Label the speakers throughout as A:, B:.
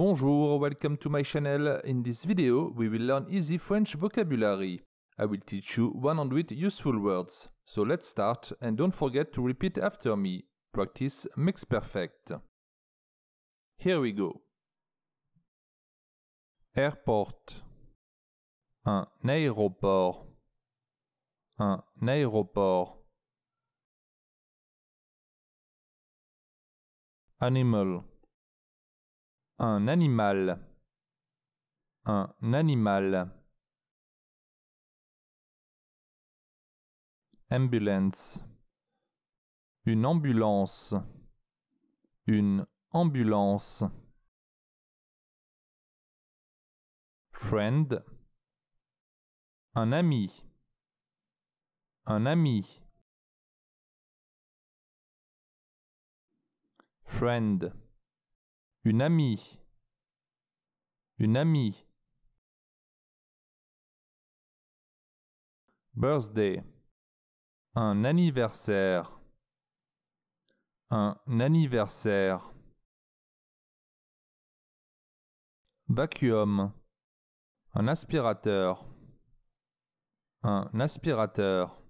A: Bonjour, welcome to my channel. In this video, we will learn easy French vocabulary. I will teach you 100 useful words. So let's start and don't forget to repeat after me. Practice makes perfect. Here we go. Airport. Un aéroport. Un aéroport. Animal. Un animal. Un animal. Ambulance. Une ambulance. Une ambulance. Friend. Un ami. Un ami. Friend. Une amie. Une amie. Birthday. Un anniversaire. Un anniversaire. Vacuum. Un aspirateur. Un aspirateur.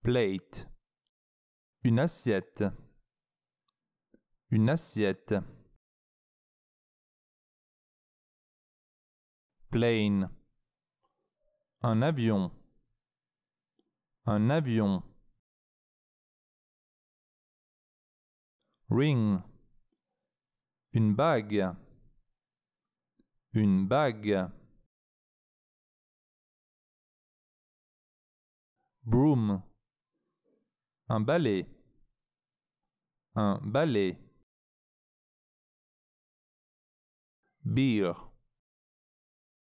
A: Plate. Une assiette. Une assiette. Plane. Un avion. Un avion. Ring. Une bague. Une bague. Broom. Un balai. Un balai. Beer.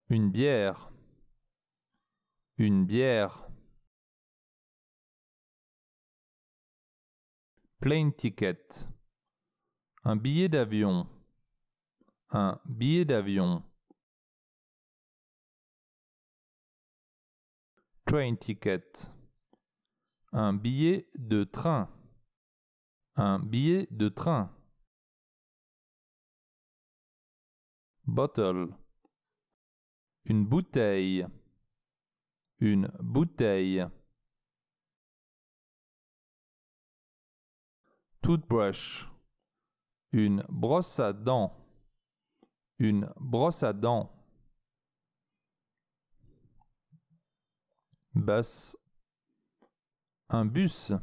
A: Une bière. Une bière. Plane ticket. Un billet d'avion. Un billet d'avion. Train ticket. Un billet de train. Un billet de train. Bottle. Une bouteille. Une bouteille. Toothbrush. Une brosse à dents. Une brosse à dents. Bus. Un bus.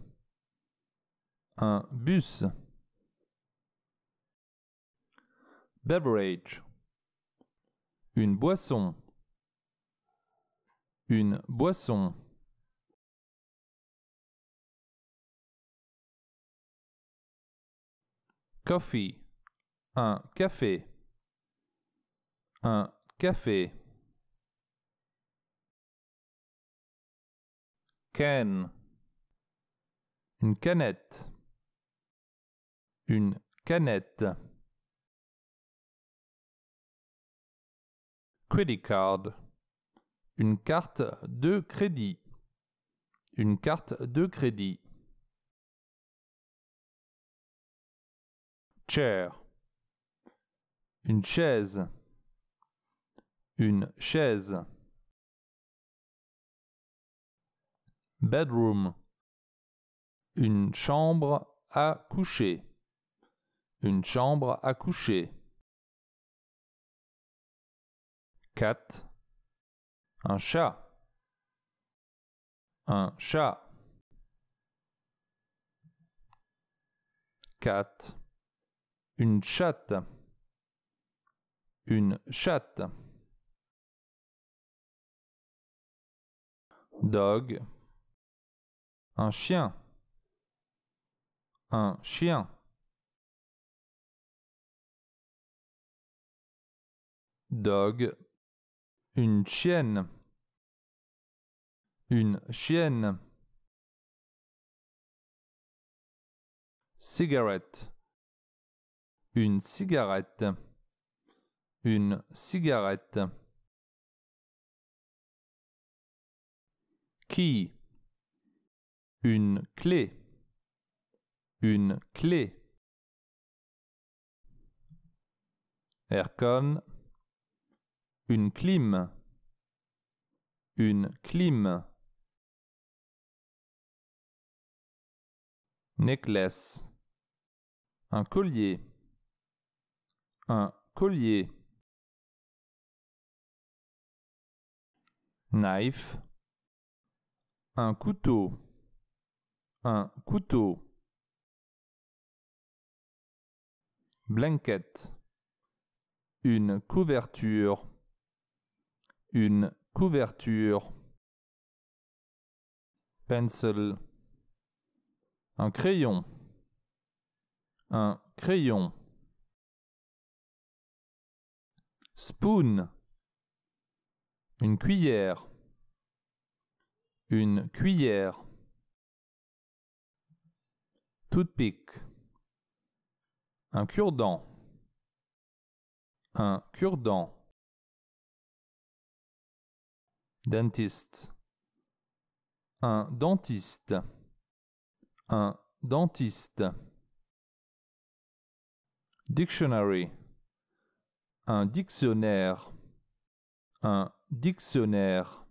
A: Un bus. Beverage. Une boisson. Une boisson. Coffee. Un café. Un café. Can. Une canette. Une canette. Credit card. Une carte de crédit. Une carte de crédit. Chair. Une chaise. Une chaise. Bedroom. Une chambre à coucher. Une chambre à coucher. Cat. Un chat. Un chat. Cat. Une chatte. Une chatte. Dog. Un chien. Un chien. Dog. Une chienne. Une chienne. Cigarette. Une cigarette. Une cigarette. Key. Une clé. Une clé. aircon, une clim, une clim, necklace, un collier, un collier, knife, un couteau, un couteau, blanket, une couverture, une couverture, pencil, un crayon, un crayon, spoon, une cuillère, une cuillère, toothpick, un cure-dent, un cure-dent, dentiste, un dentiste, un dentiste, dictionary, un dictionnaire, un dictionnaire,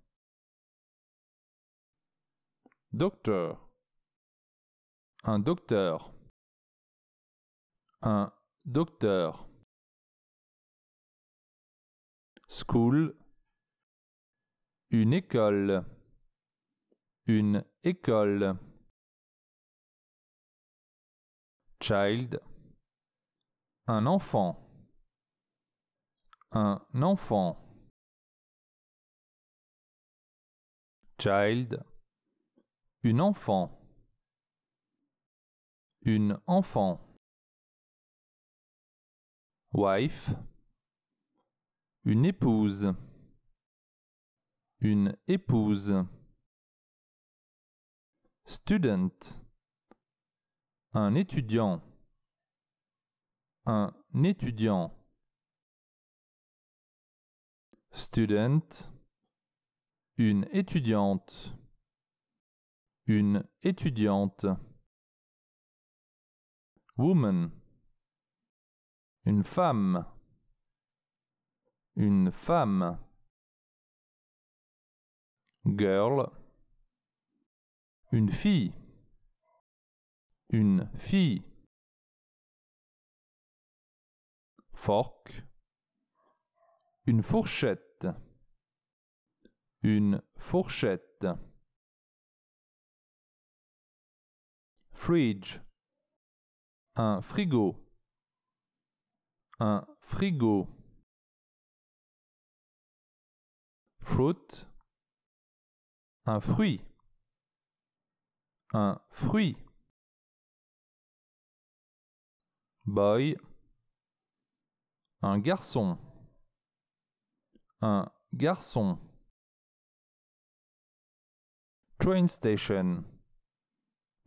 A: docteur, un docteur, un docteur, school, une école, une école, child, un enfant, un enfant, child, une enfant, une enfant, wife, une épouse, une épouse, student, un étudiant, un étudiant, student, une étudiante, une étudiante, woman, une femme, une femme, girl, une fille, une fille, fork, une fourchette, une fourchette, fridge, un frigo, un frigo, fruit, un fruit, un fruit, boy, un garçon, un garçon, train station,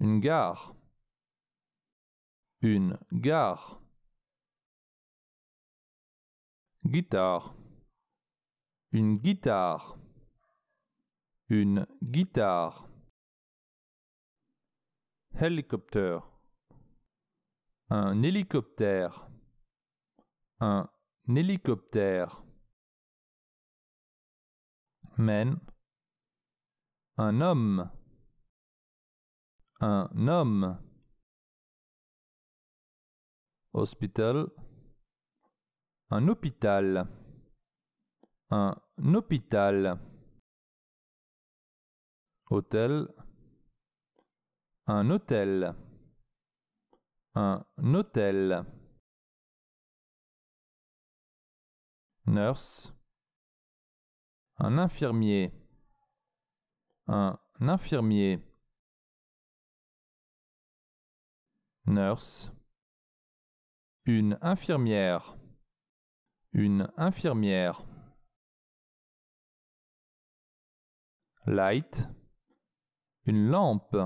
A: une gare, une gare, guitare, une guitare, une guitare, hélicoptère, un hélicoptère, un hélicoptère, man, un homme, un homme, hospital, un hôpital, un hôpital, hôtel, un hôtel, un hôtel, nurse, un infirmier, un infirmier, nurse, une infirmière, une infirmière, light, une lampe,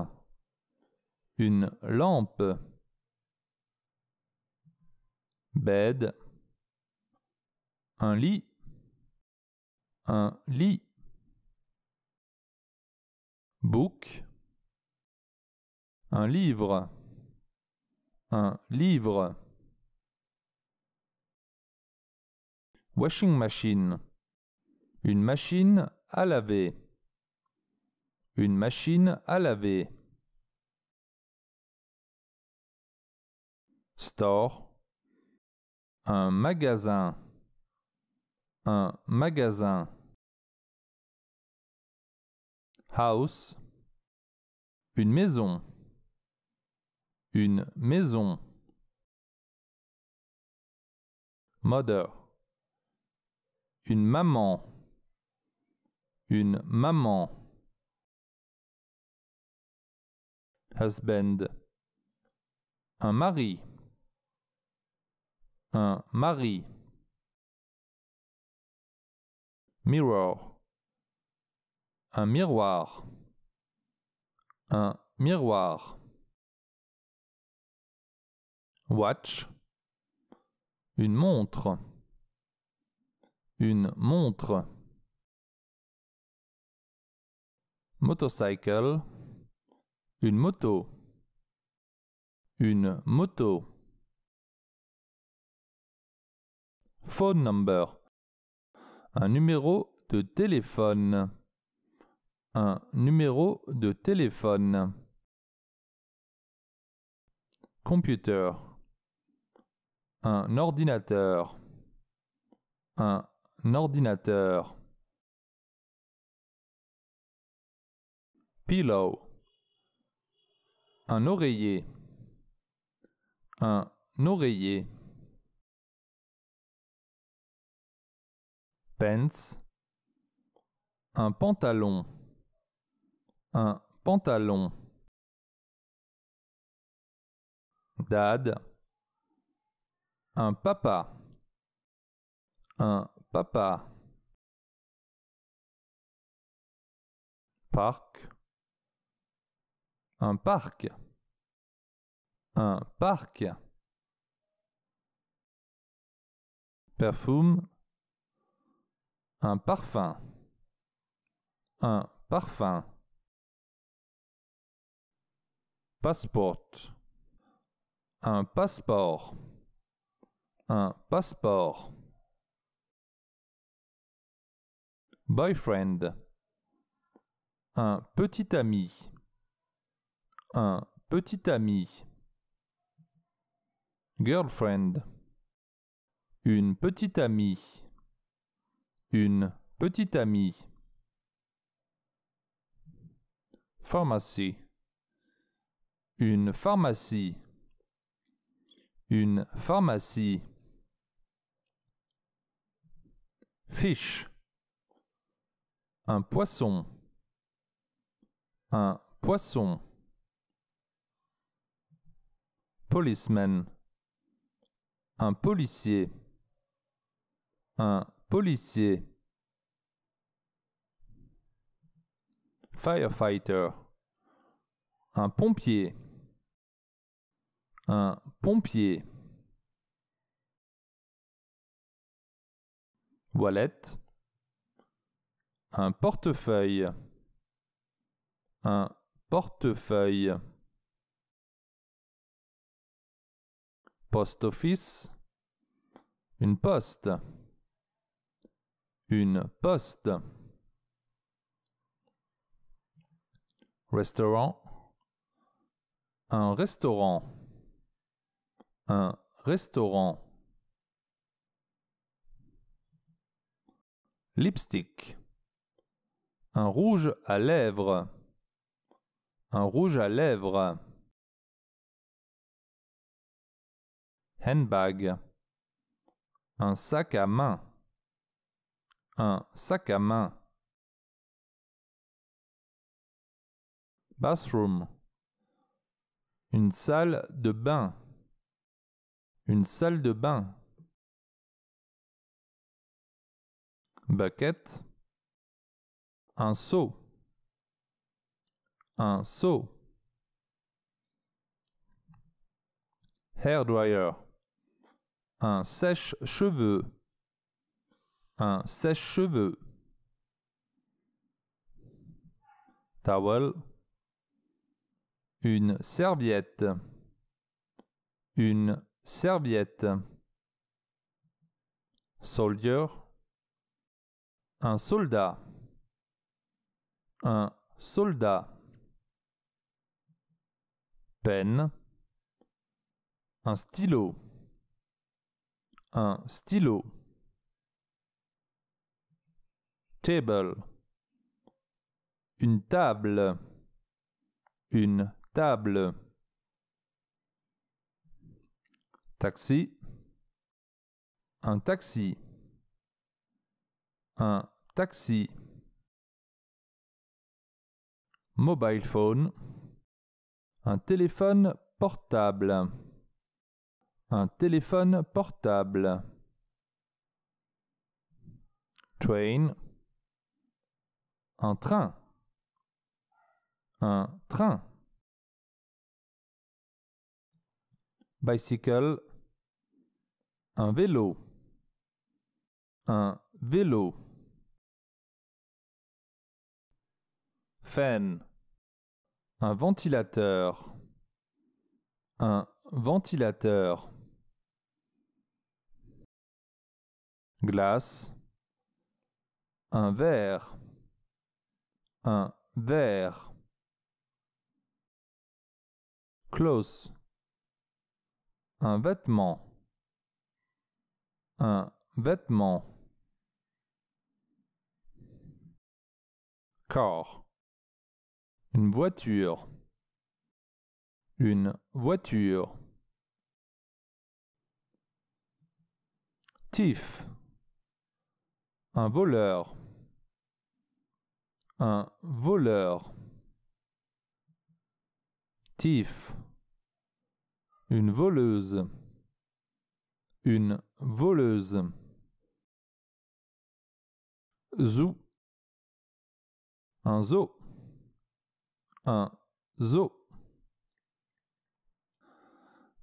A: une lampe, bed, un lit, un lit, book, un livre, un livre, Washing machine. Une machine à laver. Une machine à laver. Store. Un magasin. Un magasin. House. Une maison. Une maison. Mother. Une maman. Une maman. Husband. Un mari. Un mari. Mirror. Un miroir. Un miroir. Watch. Une montre. Une montre. Motorcycle. Une moto. Une moto. Phone number. Un numéro de téléphone. Un numéro de téléphone. Computer. Un ordinateur. Un ordinateur. Pillow. Un oreiller. Un oreiller. Pants. Un pantalon. Un pantalon. Dad. Un papa. Un papa. Parc. Un parc. Un parc. Perfume. Un parfum. Un parfum. Passport. Un passeport. Un passeport. Boyfriend. Un petit ami. Un petit ami. Girlfriend. Une petite amie. Une petite amie. Pharmacie. Une pharmacie. Une pharmacie. Fish. Un poisson. Un poisson. Policeman. Un policier. Un policier. Firefighter. Un pompier. Un pompier. Wallet. Un portefeuille. Un portefeuille. Post office. Une poste. Une poste. Restaurant. Un restaurant. Un restaurant. Lipstick. Un rouge à lèvres. Un rouge à lèvres. Handbag. Un sac à main. Un sac à main. Bathroom. Une salle de bain. Une salle de bain. Bucket. Un seau. Un seau. Hair dryer. Un sèche-cheveux. Un sèche-cheveux. Towel. Une serviette. Une serviette. soldier, un soldat, un soldat, peine, un stylo, un stylo, table, une table, une table, taxi, un taxi, un taxi, mobile phone, un téléphone portable, un téléphone portable, train, un train, un train, bicycle, un vélo, un vélo. Fan, un ventilateur, un ventilateur. Glace, un verre, un verre. Close, un vêtement, un vêtement. Car, une voiture, une voiture. Thief, un voleur, un voleur. Thief, une voleuse, une voleuse. Zoo, un zoo, un zoo.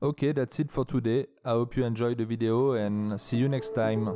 A: Okay, that's it for today. I hope you enjoyed the video and see you next time.